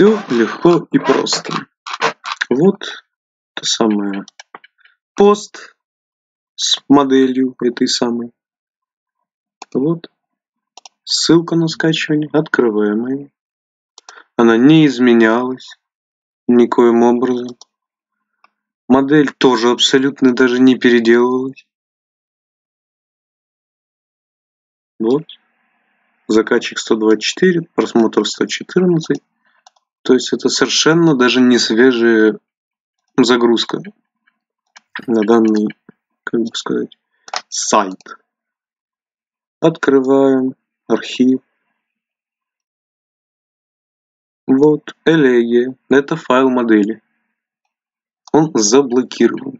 Все легко и просто. Вот то самое пост с моделью этой самой. Вот ссылка на скачивание. Открываем ее. Она не изменялась никоим образом. Модель тоже абсолютно даже не переделывалась. Вот. Заказчик 124, просмотр 114. То есть это совершенно даже не свежая загрузка на данный, как бы сказать, сайт. Открываем архив. Вот, элегия. Это файл модели. Он заблокирован.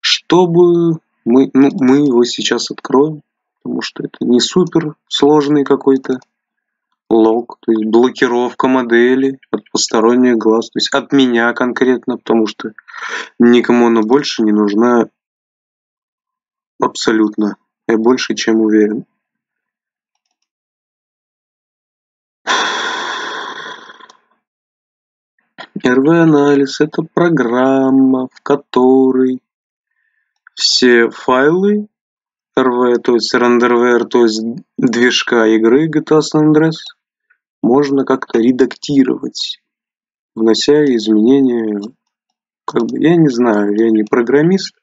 Чтобы мы, ну, мы его сейчас откроем, потому что это не супер сложный какой-то лог, то есть блокировка модели от посторонних глаз, то есть от меня конкретно, потому что никому она больше не нужна абсолютно. Я больше чем уверен. RV-анализ – это программа, в которой все файлы RV, то есть renderware, то есть движка игры GTA San Andreas, можно как-то редактировать, внося изменения. Как бы, я не знаю, я не программист,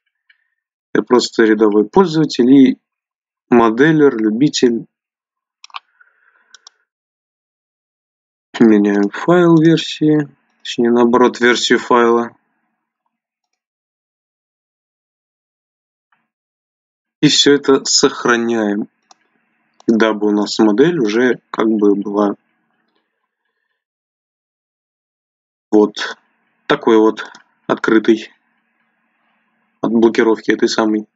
я просто рядовой пользователь и моделер, любитель. Меняем файл версии, точнее наоборот версию файла. И все это сохраняем, дабы у нас модель уже как бы была вот такой вот открытый от блокировки этой самой.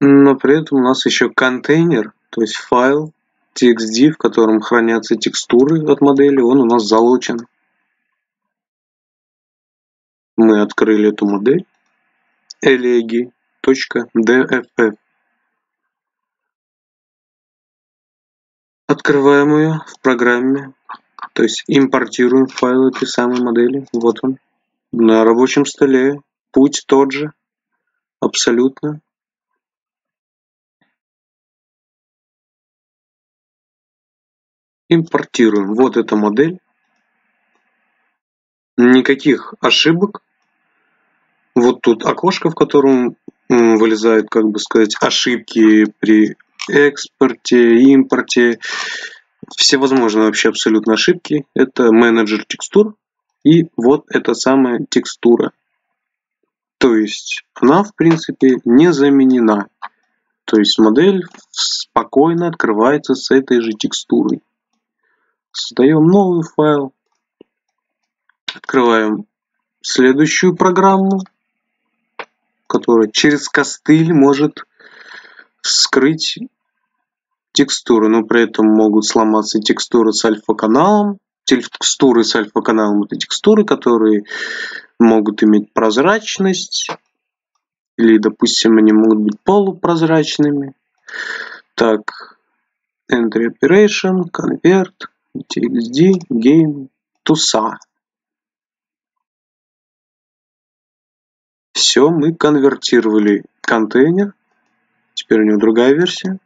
Но при этом у нас еще контейнер, то есть файл txd, в котором хранятся текстуры от модели, он у нас залочен. Мы открыли эту модель elegi.dff. Открываем ее в программе, то есть импортируем файл этой самой модели. Вот он. На рабочем столе. Путь тот же. Абсолютно. Импортируем. Вот эта модель. Никаких ошибок. Вот тут окошко, в котором вылезают, как бы сказать, ошибки при экспорте, импорте, всевозможные вообще абсолютно ошибки. Это менеджер текстур и вот эта самая текстура. То есть она, в принципе, не заменена. То есть модель спокойно открывается с этой же текстурой. Создаем новый файл. Открываем следующую программу, которая через костыль может скрыть текстуры, но при этом могут сломаться текстуры с альфа-каналом. Текстуры с альфа-каналом это текстуры, которые могут иметь прозрачность, или, допустим, они могут быть полупрозрачными. Так, Entry Operation, Convert, TXD, Game, TUSA. Все, мы конвертировали контейнер. Теперь у него другая версия.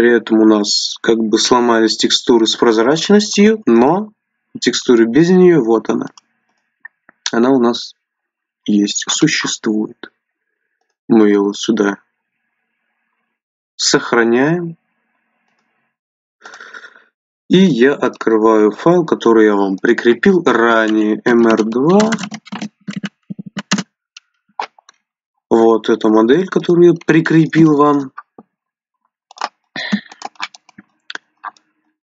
При этом у нас как бы сломались текстуры с прозрачностью, но текстуры без нее, вот она. Она у нас есть, существует. Мы ее вот сюда сохраняем. И я открываю файл, который я вам прикрепил ранее, mr2. Вот эта модель, которую я прикрепил вам.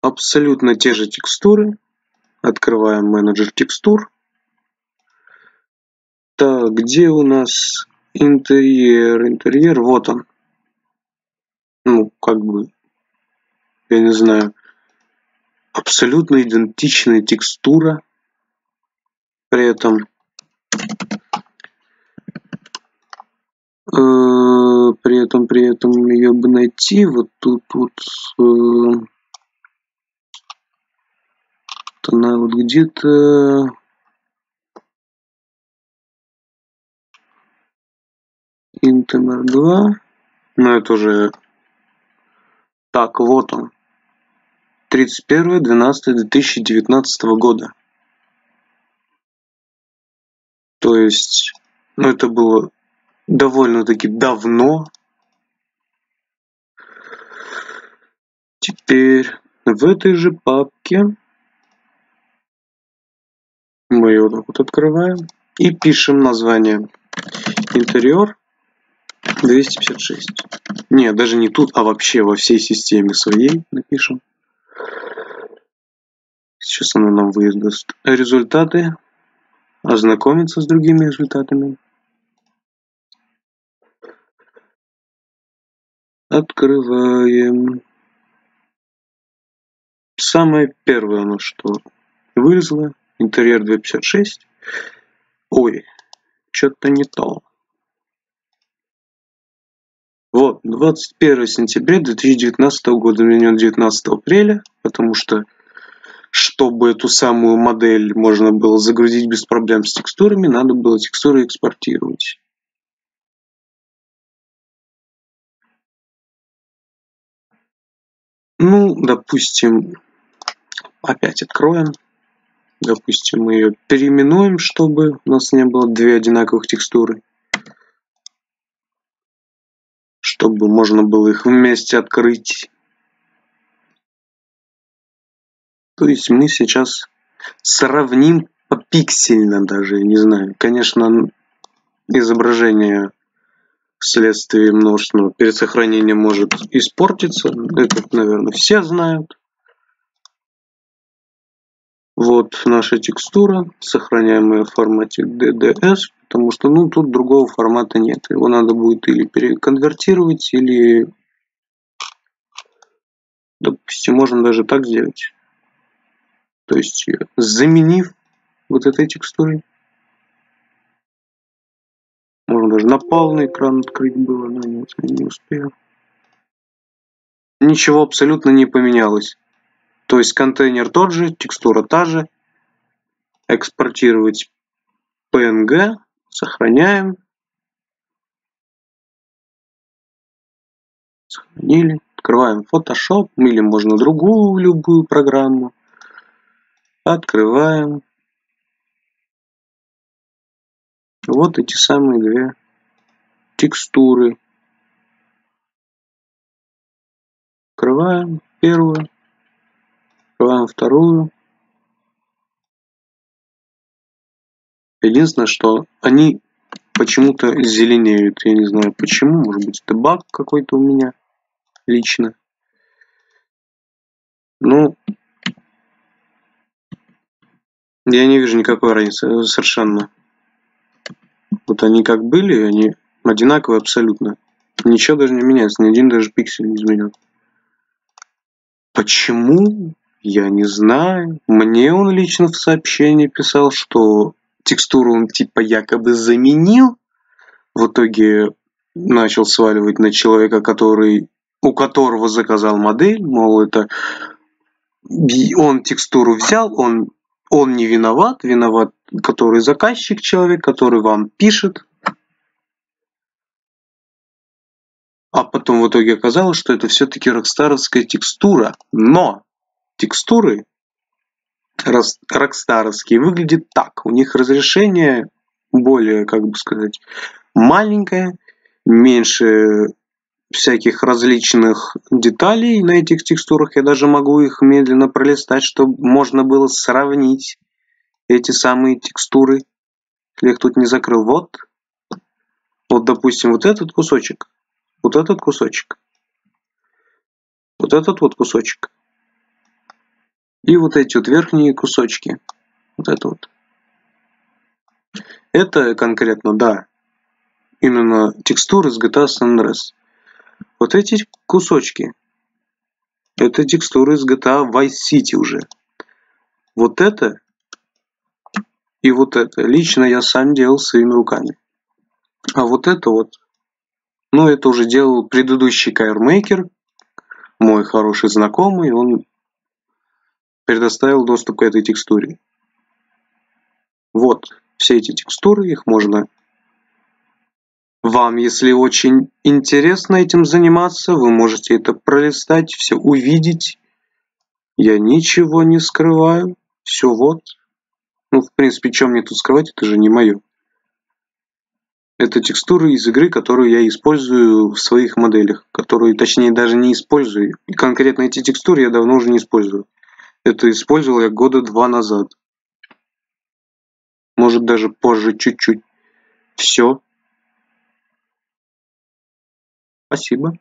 Абсолютно те же текстуры. Открываем менеджер текстур. Так, где у нас интерьер? Интерьер, вот он. Ну, как бы, я не знаю, абсолютно идентичная текстура. При этом э, при этом, при этом ее бы найти, вот тут вот э, она вот где-то int mr2 но это уже так вот он. 31 12 2019 года. То есть ну, это было довольно-таки давно. Теперь в этой же папке мы ее вот, открываем и пишем название. Интерьер 256 нет даже не тут а вообще во всей системе своей напишем. Сейчас она нам выдаст результаты ознакомиться с другими результатами. Открываем. Самое первое оно что вылезло интерьер 256 ой что-то не то. Вот 21 сентября 2019 года меня 19 апреля потому что чтобы эту самую модель можно было загрузить без проблем с текстурами надо было текстуры экспортировать. Ну допустим опять откроем допустим мы ее переименуем чтобы у нас не было две одинаковых текстуры. Чтобы можно было их вместе открыть. То есть мы сейчас сравним попиксельно даже не знаю. Конечно изображение вследствие множественного пересохранения может испортиться это наверное все знают вот наша текстура, сохраняемая в формате DDS, потому что ну, тут другого формата нет. Его надо будет или переконвертировать, или, допустим, можно даже так сделать. То есть, заменив вот этой текстурой, можно даже на полный экран открыть было, но нет, не успел. Ничего абсолютно не поменялось. То есть контейнер тот же, текстура та же. Экспортировать PNG. Сохраняем. Сохранили. Открываем Photoshop. Или можно другую любую программу. Открываем. Вот эти самые две текстуры. Открываем первую вторую. Единственное, что они почему-то зеленеют. Я не знаю почему. Может быть, это баг какой-то у меня лично. Ну, я не вижу никакой разницы совершенно. Вот они как были, они одинаковые абсолютно. Ничего даже не меняется, ни один даже пиксель не изменен. Почему я не знаю. Мне он лично в сообщении писал, что текстуру он типа якобы заменил. В итоге начал сваливать на человека, который, у которого заказал модель. Мол, это он текстуру взял, он, он не виноват. Виноват который заказчик, человек, который вам пишет. А потом в итоге оказалось, что это все-таки рокстаровская текстура. Но текстуры рокстаровские выглядят так. У них разрешение более, как бы сказать, маленькое, меньше всяких различных деталей на этих текстурах. Я даже могу их медленно пролистать, чтобы можно было сравнить эти самые текстуры. Я их тут не закрыл. Вот. Вот, допустим, вот этот кусочек. Вот этот кусочек. Вот этот вот кусочек. И вот эти вот верхние кусочки. Вот это вот. Это конкретно, да, именно текстуры с GTA San Andreas. Вот эти кусочки, это текстуры из GTA Vice City уже. Вот это и вот это лично я сам делал своими руками. А вот это вот, Но это уже делал предыдущий CareMaker, мой хороший знакомый, он предоставил доступ к этой текстуре. Вот все эти текстуры, их можно вам, если очень интересно этим заниматься, вы можете это пролистать, все увидеть. Я ничего не скрываю. Все вот. Ну, в принципе, чем мне тут скрывать, это же не мое. Это текстуры из игры, которую я использую в своих моделях, которые, точнее, даже не использую. И конкретно эти текстуры я давно уже не использую. Это использовал я года два назад. Может, даже позже чуть-чуть. Все. Спасибо.